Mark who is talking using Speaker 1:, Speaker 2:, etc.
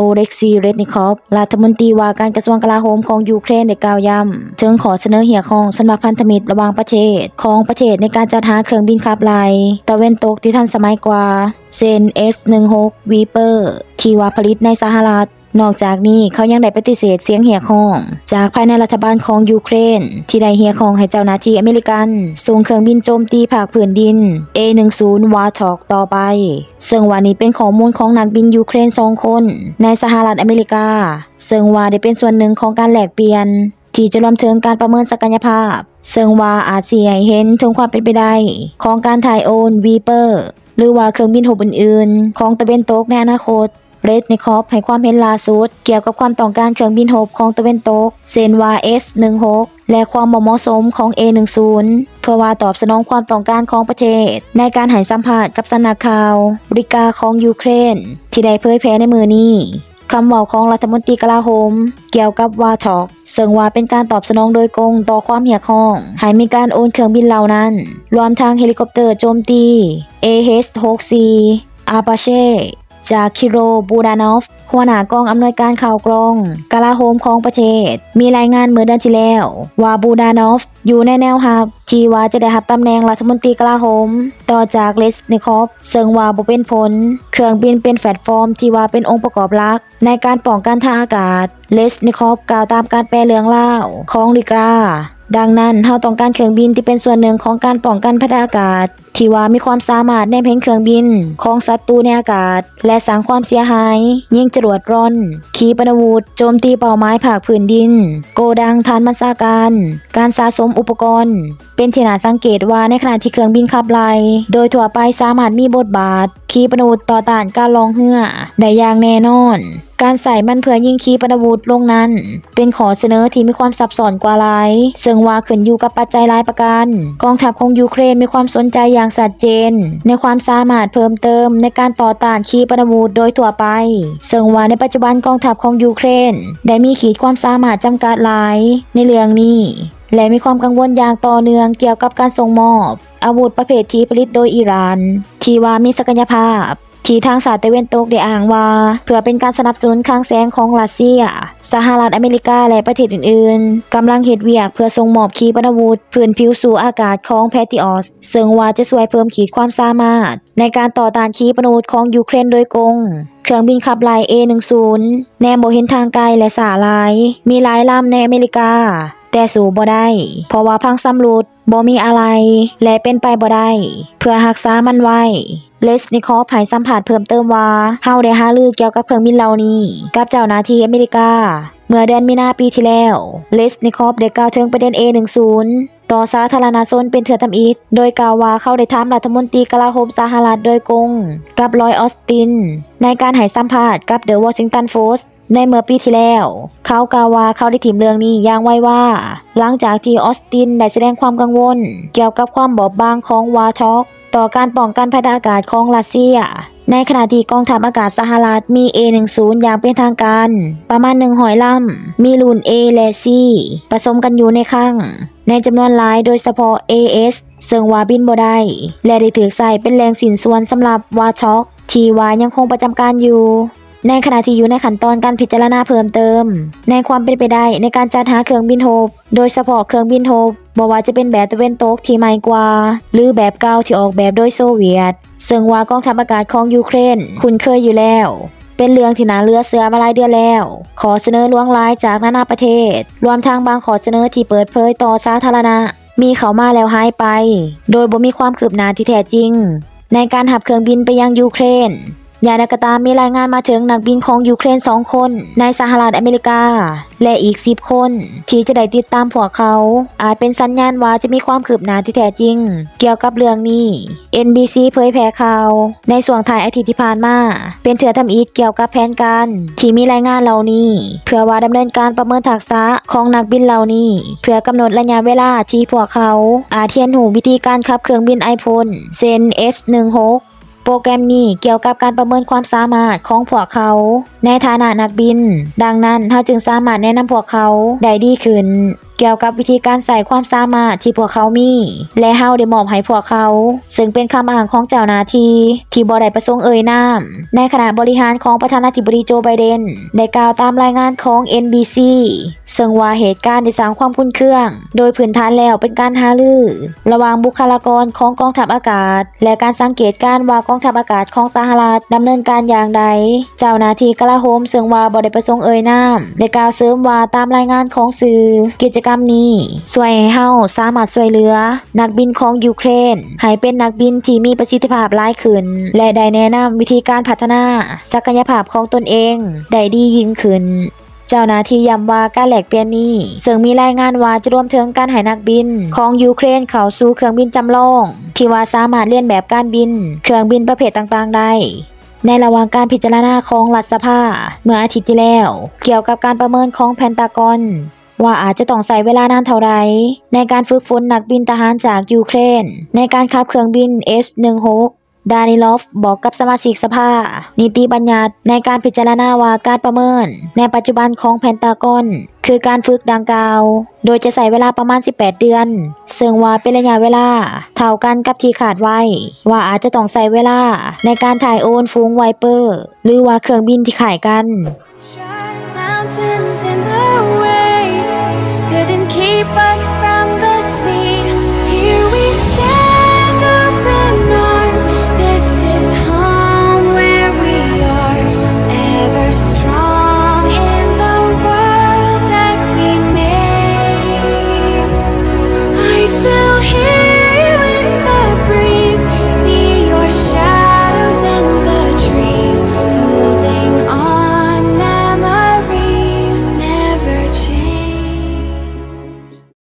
Speaker 1: โอเล็กซีเรดนิคอฟรัฐมนตรีว่าการกระทรวงกลาโหมของยูเครนได้กล่าวย้ำถึงขอเสนอเหี่ยของสำหรับพันธมิตรระหว่างประเทศ ของประเทศในการจัดหาเครื่องบินขับไล่ตะเวนตกที่ทันสมัยกว่าเซน F16 Viper ที่ว่าผลิตในสหรัฐ นอกจากนี้เขายังได้ปฏิเสธเสียงเหียของจากภายในรัฐบาลของยูเครน ที่ได้เหียของให้เจ้าหน้าที่อเมริกันส่งเครื่องบินโจมตีภาคพื้นดิน A10 w a r t h o g ต่อไป ซึ่งวันนี้เป็นข้อมูลของนักบินยูเครนสองคน ในสหรัฐอเมริกา ซึ่งว่าได้เป็นส่วนหนึ่งของการแลกเปลี่ยน ที่จะรวมถึงการประเมินศักยภาพ ซึ่งว่าอาจเสียเห็นถึงความเป็นไปได้ของการถ่ายโอนวีเปอร์หรือว่าเครื่องบินหบอื่นๆ ของตะเวนตกในอนาคต เรดนิคอฟให้ความเห็นล่าสุด เกี่ยวกับความต้องการเครื่องบินหบของตะเวนตกเซนวา F16 และความเหมาะสมของ A10 เพื่อว่าตอบสนองความต้องการของประเทศ ในการให้สัมภาษณ์กับสนักข่าวบริกาของยูเครน ที่ได้เผยแพร่ในมือนี้คำบอกของรัฐมนตรีกลาโหมเกี่ยวกับวาทอกซึ่งว่าเป็นการตอบสนองโดยกงต่อความเหี่ยของให้มีการโอนเครื่องบินเหล่านั้น รวมทางเฮลิคอปเตอร์โจมตี AH-6C Apache จากคิโรบูดานอฟหัวหน้ากองอำนวยการข่าวกรองกลาโหมของประเทศ มีรายงานเมื่อเดือนที่แล้ว ว่าบูดานอฟอยู่ในแนวหับที่ว่าจะได้รับตำแหน่งรัฐมนตรีกลาโหม ต่อจากเลสนิคอฟซึ่งว่าบ่เป็นผล เครื่องบินเป็นแพลตฟอร์มที่ว่าเป็นองค์ประกอบหลัก ในการป้องกันทางอากาศเลสนิคอฟกล่าวตามการแปลเรื่องเล่าของลิกรา ดังนั้นเราต้องการเครื่องบินที่เป็นส่วนหนึ่งของการป้องกันภัยอากาศ ที่ว่ามีความสามารถในเพนเครื่องบิน ของศัตรูในอากาศ และสร้างความเสียหาย ยิงจรวดร่อน ขีปนาวุธโจมตีเป้าหมายภาคพื้นดิน โกดังฐานบัญชาการ การสะสมอุปกรณ์ เป็นที่น่าสังเกตว่าในขณะที่เครื่องบินขับไล่โดยทั่วไปสามารถมีบทบาทขีปนาวุธต่อต้านการลองเหือได้อย่างแน่นอน การใส่มันเพื่อยิงขีปนาวุธลงนั้น เป็นขอเสนอที่มีความซับซ้อนกว่าหลาย ซึ่งว่าขึ้นอยู่กับปัจจัยหลายประการ กองทัพของยูเครนมีความสนใจอย่างชัดเจน ในความสามารถเพิ่มเติมในการต่อต้านขีปนาวุธโดยทั่วไป ซึ่งว่าในปัจจุบันกองทัพของยูเครน ได้มีขีดความสามารถจำกัดหลายในเรื่องนี้ และมีความกังวลอย่างต่อเนื่องเกี่ยวกับการส่งมอบ อาวุธประเภทที่ผลิตโดยอิหร่าน ที่ว่ามีศักยภาพ ที่ทางสาตะเวนตกได้อ้างว่า เพื่อเป็นการสนับสนุนคลังแสงของรัสเซีย สหรัฐอเมริกาและประเทศอื่นๆกำลังเฮ็ดเวียกเพื่อส่งมอบขีปนาวุธพื้นผิวสู่อากาศของแพติออสซึ่งว่าจะช่วยเพิ่มขีดความสามารถ ในการต่อต้านขีปนาวุธของยูเครนโดยกงเครื่องบินขับไล่ A10 แนมบ่เห็นทางไกลและสาลาย มีหลายลำในอเมริกา แต่สู่บ่ได้ เพราะว่าพังสำรุดบ่มีอะไร และเป็นไปบ่ได้ เพื่อหักษามันไว้เลสนิคอฟให้สัมผัสเพิ่มเติมว่าเฮาได้หาลือเกี่ยวกับเครื่องบินเหล่านี้ กับเจ้าหน้าที่อเมริกา เมื่อเดือนมีนาปีที่แล้ว เลสนิคอฟได้กล่าวถึงประเด็น A10 ต่อสาธารณชนเป็นเถื่อทำอิฐโดยกล่าวว่าเขาได้ถามรัฐมนตรีกลาโหมสหรัฐโดยกง กับลอยออสติน ในการให้สัมภาษณ์กับเดอะวอชิงตันโฟสในเมื่อปีที่แล้ว เขากล่าวว่าเขาได้ถิ่มเรื่องนี้อย่างไว้ว่า หลังจากที่ออสตินได้แสดงความกังวล เกี่ยวกับความบอบบางของวาทอก ต่อการป้องกันภัยทางอากาศของรัสเซีย ในขณะที่กองทัพอากาศสหรัฐมี A10 อย่างเป็นทางการ ประมาณ1หอยลำมีรุ่น A และ C ผสมกันอยู่ในข้าง ในจำนวนหลายโดยเฉพาะ AS ซึ่งว่าบินบ่ได้ และได้ถือใส่เป็นแรงสินส่วนสำหรับวาช็อกที่วายังคงประจำการอยู่ ในขณะที่อยู่ในขั้นตอนการพิจารณาเพิ่มเติม ในความเป็นไปได้ในการจัดหาเครื่องบินโฮบโดยเฉพาะเครื่องบินโฮบบอกว่าจะเป็นแบบตะเวนตกที่ใหม่กว่า หรือแบบเก่าที่ออกแบบโดยโซเวียต ซึ่งว่ากองทัพอากาศของยูเครนคุ้นเคยอยู่แล้ว เป็นเรื่องที่นาเลือเสือมาหลายเดือนแล้ว ขอเสนอล่วงลายจากนานาประเทศ รวมทั้งบางขอเสนอที่เปิดเผยต่อสาธารณะ มีเขามาแล้วหายไป โดยบ่มีความคืบหน้าที่แท้จริง ในการหับเครื่องบินไปยังยูเครน ย่างไรก็ตามมีรายงานมาถึงนักบินของยูเครนสองคน ในสหรัฐอเมริกา และอีก 10 คน ที่จะได้ติดตามพวกเขา อาจเป็นสัญญาณว่าจะมีความคืบหน้าที่แท้จริง เกี่ยวกับเรื่องนี้ NBC เผยแพร่ข่าว ในส่วงท้ายอาทิตย์ที่ผ่านมา เป็นเถื่อทำอีทเกี่ยวกับแผนการ ที่มีรายงานเหล่านี้ เพื่อว่าดำเนินการประเมินทักษะของนักบินเหล่านี้ เพื่อกำหนดระยะเวลาที่พวกเขา อาจเทียนหูวิธีการขับเครื่องบินไอพ่นเซน F16 โปรแกรมนี้เกี่ยวกับการประเมินความสามารถของพวกเขา ในฐานะนักบิน ดังนั้นเขาจึงสามารถแนะนำพวกเขาได้ดีขึ้น เกี่ยวกับวิธีการใส่ความสามารถที่พวกเขามี และเฮาได้มอบให้พวกเขา ซึ่งเป็นคำอ้างของเจ้าหน้าที่ที่บ่ได้ประสงค์เอ่ยนามในขณะบริหารของประธานาธิบดีโจไบเดนได้กล่าวตามรายงานของ NBC ซึ่งว่าเหตุการณ์ได้สร้างความคุ้นเครื่อง โดยพื้นฐานแล้วเป็นการหาลือ ระหว่างบุคลากรของกองทัพอากาศ และการสังเกตการว่ากองทัพอากาศของสหรัฐดำเนินการอย่างใด เจ้าหน้าที่กลาโหมซึ่งว่าบ่ได้ประสงค์เอ่ยนามได้กล่าวเสริมว่าตามรายงานของสื่อกิจกรรมนี้ช่วยให้เฮาสามารถช่วยเหลือ นักบินของยูเครนให้เป็นนักบินที่มีประสิทธิภาพหลายขึ้น และได้แนะนำวิธีการพัฒนา ศักยภาพของตนเองได้ดียิ่งขึ้นเจ้าหน้าที่ย้ำว่าการแลกเปลี่ยนนี้ซึ่งมีรายงานว่าจะรวมถึงการให้นักบิน ของยูเครนเข้าสู่เครื่องบินจำลอง ที่ว่าสามารถเลียนแบบการบิน เครื่องบินประเภทต่างๆ ได้ ในระหว่างการพิจารณาของรัฐสภา เมื่ออาทิตย์ที่แล้ว เกี่ยวกับการประเมินของแพนตากอน ว่าอาจจะต้องใช้เวลานานเท่าไร ในการฝึกฝนนักบินทหารจากยูเครน ในการขับเครื่องบิน S-16 ดานิลอฟบอกกับสมาชิกสภา นิติบัญญัติในการพิจารณาว่าการประเมิน ในปัจจุบันของแพนตากอน คือการฝึกดังกล่าว โดยจะใส่เวลาประมาณ 18 เดือน ซึ่งว่าเป็นระยะเวลา เท่ากันกับที่ขาดไว้ ว่าอาจจะต้องใส่เวลา ในการถ่ายโอนฟูงไวเปอร์ หรือว่าเครื่องบินที่ขายกัน
Speaker 2: lepas